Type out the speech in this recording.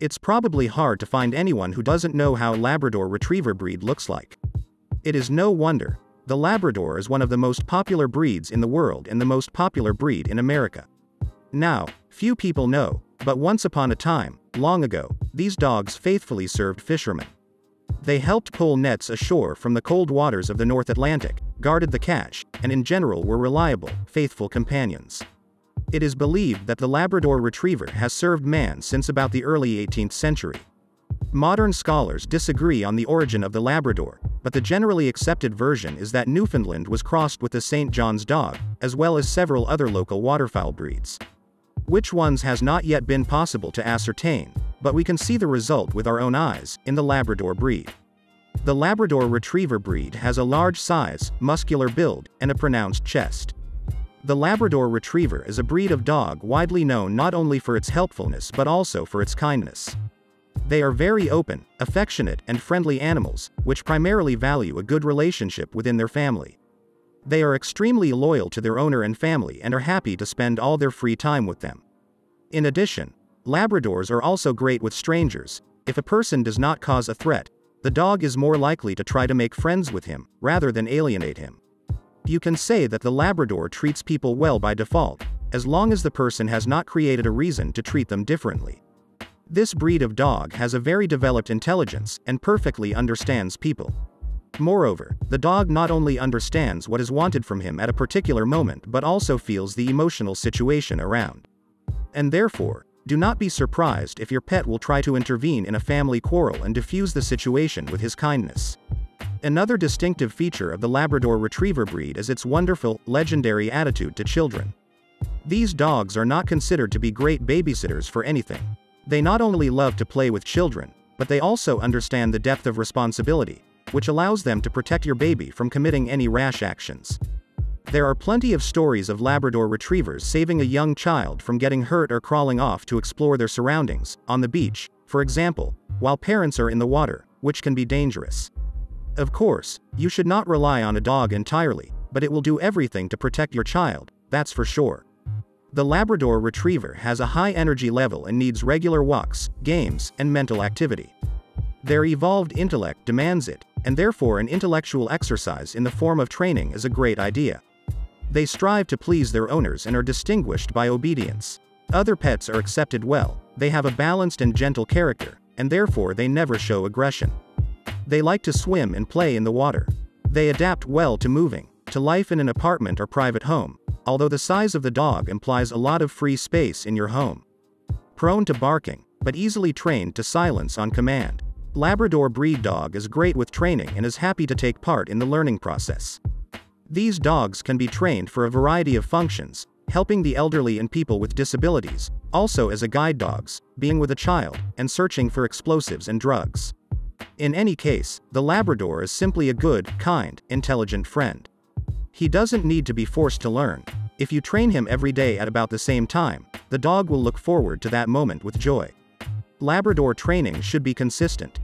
It's probably hard to find anyone who doesn't know how Labrador Retriever breed looks like. It is no wonder. The Labrador is one of the most popular breeds in the world and the most popular breed in America. Now, few people know, but once upon a time, long ago, these dogs faithfully served fishermen. They helped pull nets ashore from the cold waters of the North Atlantic, guarded the catch, and in general were reliable, faithful companions. It is believed that the Labrador Retriever has served man since about the early 18th century. Modern scholars disagree on the origin of the Labrador, but the generally accepted version is that Newfoundland was crossed with the St. John's dog, as well as several other local waterfowl breeds. Which ones has not yet been possible to ascertain, but we can see the result with our own eyes, in the Labrador breed. The Labrador Retriever breed has a large size, muscular build, and a pronounced chest. The Labrador Retriever is a breed of dog widely known not only for its helpfulness but also for its kindness. They are very open, affectionate, and friendly animals, which primarily value a good relationship within their family. They are extremely loyal to their owner and family and are happy to spend all their free time with them. In addition, Labradors are also great with strangers. If a person does not cause a threat, the dog is more likely to try to make friends with him, rather than alienate him. You can say that the Labrador treats people well by default, as long as the person has not created a reason to treat them differently. This breed of dog has a very developed intelligence and perfectly understands people. Moreover, the dog not only understands what is wanted from him at a particular moment but also feels the emotional situation around. And therefore, do not be surprised if your pet will try to intervene in a family quarrel and diffuse the situation with his kindness. Another distinctive feature of the Labrador Retriever breed is its wonderful, legendary attitude to children. These dogs are not considered to be great babysitters for anything. They not only love to play with children, but they also understand the depth of responsibility, which allows them to protect your baby from committing any rash actions. There are plenty of stories of Labrador retrievers saving a young child from getting hurt or crawling off to explore their surroundings, on the beach, for example, while parents are in the water, which can be dangerous. Of course, you should not rely on a dog entirely, but it will do everything to protect your child, that's for sure. The Labrador Retriever has a high energy level and needs regular walks, games, and mental activity. Their evolved intellect demands it, and therefore an intellectual exercise in the form of training is a great idea. They strive to please their owners and are distinguished by obedience. Other pets are accepted well, they have a balanced and gentle character, and therefore they never show aggression. They like to swim and play in the water. They adapt well to moving, to life in an apartment or private home, although the size of the dog implies a lot of free space in your home. Prone to barking, but easily trained to silence on command. Labrador breed dog is great with training and is happy to take part in the learning process. These dogs can be trained for a variety of functions, helping the elderly and people with disabilities, also as a guide dogs, being with a child, and searching for explosives and drugs. In any case, the Labrador is simply a good, kind, intelligent friend. He doesn't need to be forced to learn. If you train him every day at about the same time, the dog will look forward to that moment with joy. Labrador training should be consistent.